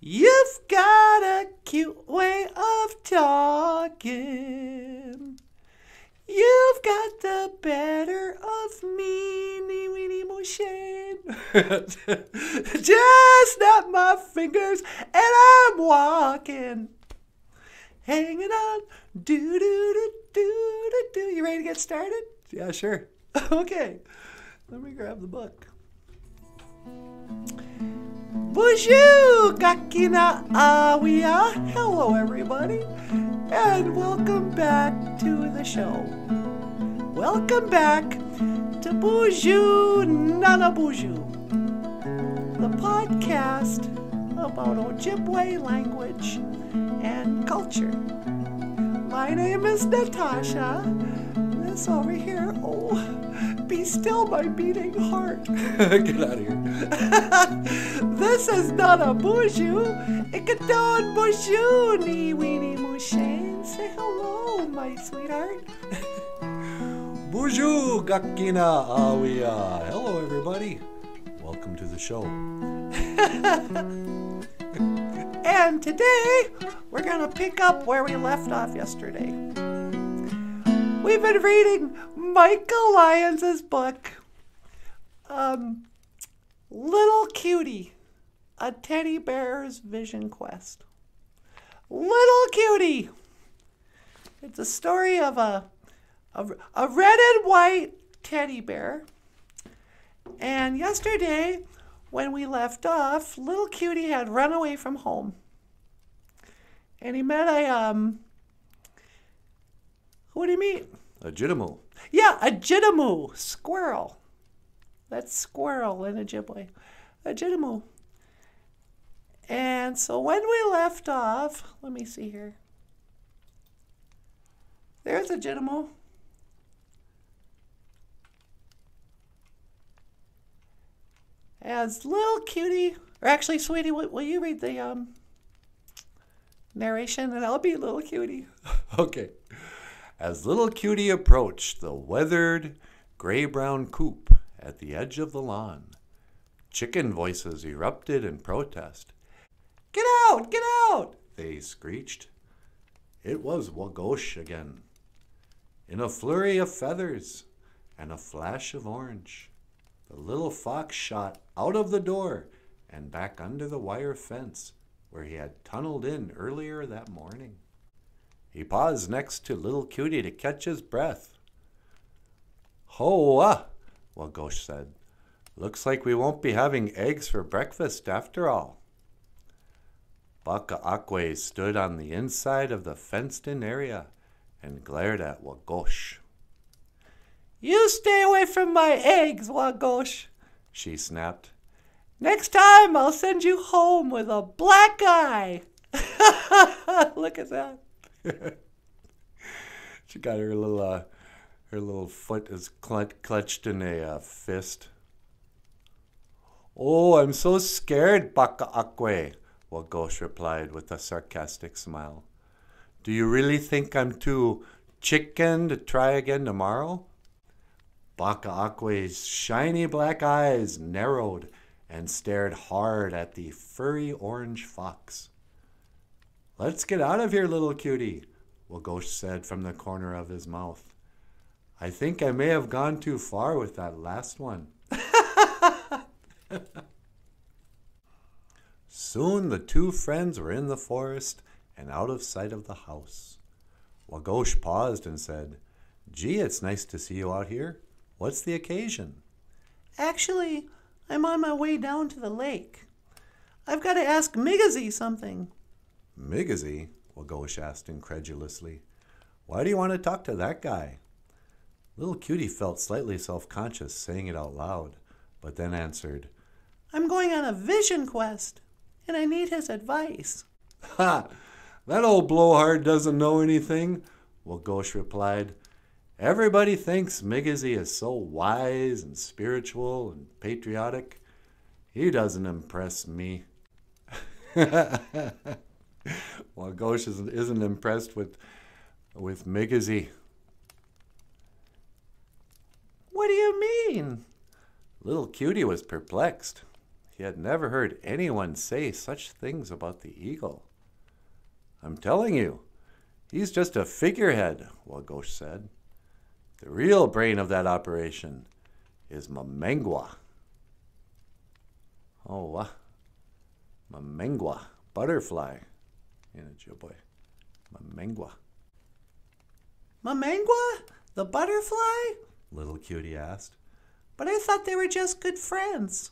You've got a cute way of talking. You've got the better of me, nee weenie moo. Just snap my fingers and I'm walking. Hanging on. Do do do do do do. You ready to get started? Yeah, sure. okay. Let me grab the book. Boozhoo, Kakina Awia. Hello, everybody, and welcome back to the show. Welcome back to Bonjour Nana Bonjour, the podcast about Ojibwe language and culture. My name is Natasha. This over here, oh, be still my beating heart. Get out of here. this is not a bonjour. Ikadon boozhoo, nee weenie moshane. Say hello, my sweetheart. boozhoo, gakina awia. Hello, everybody. Welcome to the show. and today, we're going to pick up where we left off yesterday. We've been reading Michael Lyons' book, um, Little Cutie, a teddy bear's vision quest. Little Cutie. It's a story of a, a, a red and white teddy bear. And yesterday, when we left off, little Cutie had run away from home. And he met a, um, what do you mean? A jitamu. Yeah, a jitamu, squirrel. That's squirrel in Ojibwe. A jitamu. And so when we left off, let me see here. There's a jitamu. As little cutie, or actually, sweetie, will, will you read the um, narration and I'll be little cutie? Okay. As little cutie approached the weathered gray brown coop at the edge of the lawn, chicken voices erupted in protest. Get out! Get out! They screeched. It was Wagosh again. In a flurry of feathers and a flash of orange, the little fox shot out of the door and back under the wire fence where he had tunneled in earlier that morning. He paused next to little Cutie to catch his breath. Hoa, Wagosh said. Looks like we won't be having eggs for breakfast after all. Baka Akwe stood on the inside of the fenced in area and glared at Wagosh. You stay away from my eggs, Wagosh, She snapped. Next time I'll send you home with a black eye. Look at that. She got her little uh, her little foot is clutched in a uh, fist. Oh, I'm so scared, Baka Akwe, Wagosh replied with a sarcastic smile. Do you really think I'm too chicken to try again tomorrow? Baka Akwe's shiny black eyes narrowed and stared hard at the furry orange fox. Let's get out of here, little cutie, Wagosh said from the corner of his mouth. I think I may have gone too far with that last one. Soon the two friends were in the forest and out of sight of the house. Wagosh paused and said, Gee, it's nice to see you out here. What's the occasion? Actually, I'm on my way down to the lake. I've got to ask Migazy something. Migazy? Wagosh asked incredulously. Why do you want to talk to that guy? Little Cutie felt slightly self conscious saying it out loud, but then answered, I'm going on a vision quest, and I need his advice. Ha! That old blowhard doesn't know anything, Wagosh replied. Everybody thinks Migazy is so wise and spiritual and patriotic. He doesn't impress me. Wagosh isn't, isn't impressed with, with Migazy. What do you mean? Little Cutie was perplexed. He had never heard anyone say such things about the eagle. I'm telling you, he's just a figurehead, Wagosh said. The real brain of that operation is Mamengwa. Oh, what? Mamengwa, butterfly in Ojibwe. Mamengwa. Mamengwa? The butterfly? Little cutie asked. But I thought they were just good friends.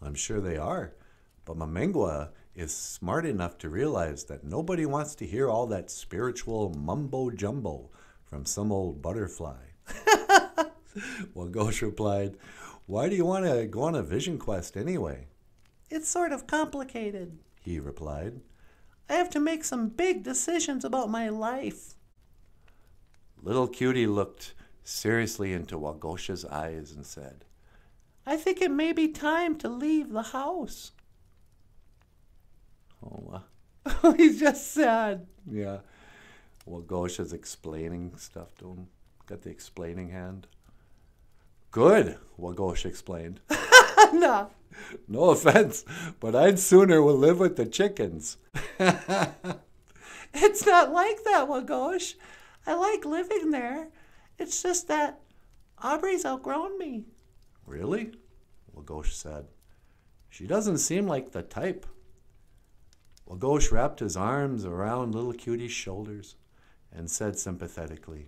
I'm sure they are, but Mamengwa is smart enough to realize that nobody wants to hear all that spiritual mumbo jumbo from some old butterfly. Well, Wagosh replied, Why do you want to go on a vision quest anyway? It's sort of complicated. He replied. I have to make some big decisions about my life. Little Cutie looked seriously into Wagosh's eyes and said, I think it may be time to leave the house. Oh, uh, He's just sad. yeah. Wagosh is explaining stuff to him. Got the explaining hand. Good, Wagosh explained. no. No offense, but I'd sooner will live with the chickens. It's not like that, Wagosh. I like living there. It's just that Aubrey's outgrown me. Really? Wagosh said. She doesn't seem like the type. Wagosh wrapped his arms around little cutie's shoulders and said sympathetically,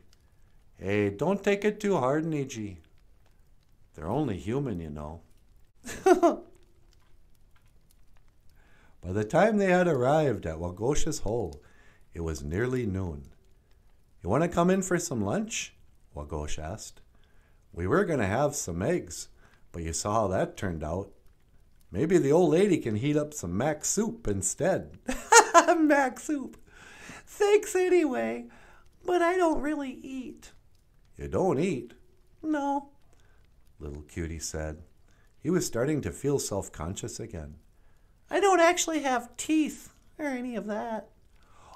Hey, don't take it too hard, Niji. They're only human, you know. By the time they had arrived at Wagosh's hole, it was nearly noon. You want to come in for some lunch? Wagosh asked. We were going to have some eggs, but you saw how that turned out. Maybe the old lady can heat up some mac soup instead. Mac soup. Thanks anyway, but I don't really eat. You don't eat, No. little cutie said. He was starting to feel self conscious again. I don't actually have teeth or any of that.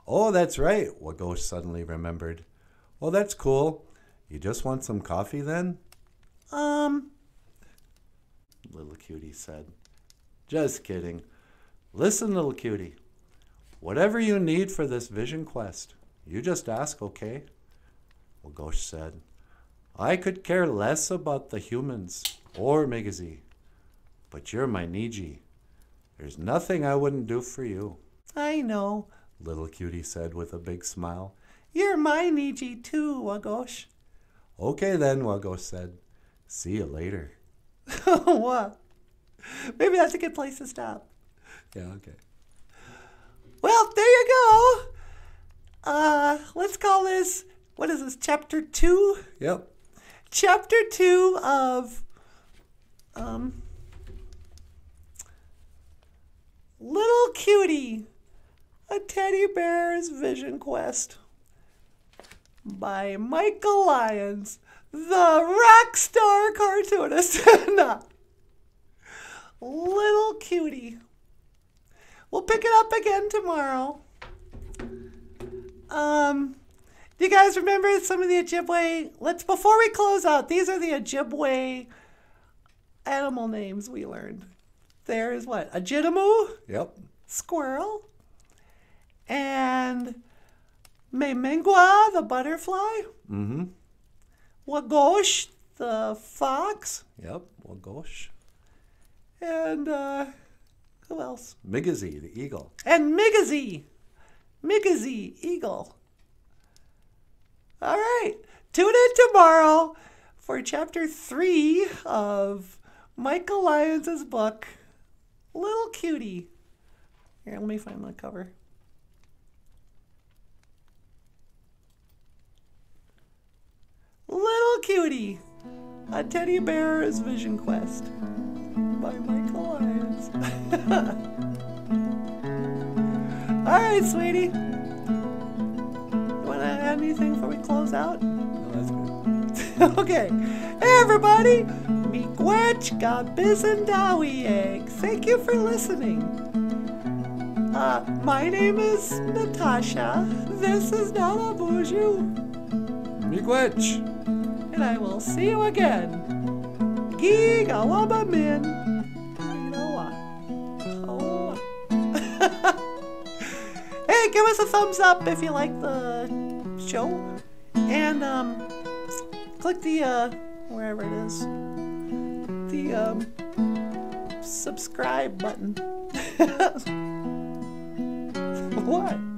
Oh, that's right, Wagosh suddenly remembered. Well, that's cool. You just want some coffee then? Um, Little cutie said. Just kidding. Listen, little cutie. Whatever you need for this vision quest, you just ask, okay? Wagosh said. I could care less about the humans or Migazi, but you're my Niji. There's nothing I wouldn't do for you, I know. little cutie said with a big smile. You're my Niji too, Wagosh. Okay then, Wagosh said. See you later. what? Maybe that's a good place to stop. Yeah, okay. Well, there you go. Uh, let's call this, what is this, chapter two? Yep. Chapter two of, um, Little Cutie, a teddy bear's vision quest by Michael Lyons, the rock star cartoonist. Little Cutie. We'll pick it up again tomorrow. Um, do you guys remember some of the Ojibwe? Let's before we close out. These are the Ojibwe animal names we learned. There's what A Ajidamu, Yep. squirrel, and Memengwa, the butterfly. Mm-hmm. Wagosh, the fox, Yep. Wagosh. and uh, who else? Migazi, the eagle. And Migazi, Migazi, eagle. All right, tune in tomorrow for chapter three of Michael Lyons' book, Little Cutie. Here, let me find the cover. Little Cutie, a teddy bear's vision quest by Michael Lyons. All right, sweetie. You want to add anything before we close out? Oh, that's good. okay. Hey, everybody miigwechka bizandawieg. Thank you for listening. Uh, my name is Natasha. This is Nanaboozhoo. Miigwech. And I will see you again. Gigawaba min. hey, give us a thumbs up if you like the show. And um, click the, uh, wherever it is the um, subscribe button. what?